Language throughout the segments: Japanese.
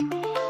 Música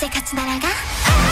生活ならが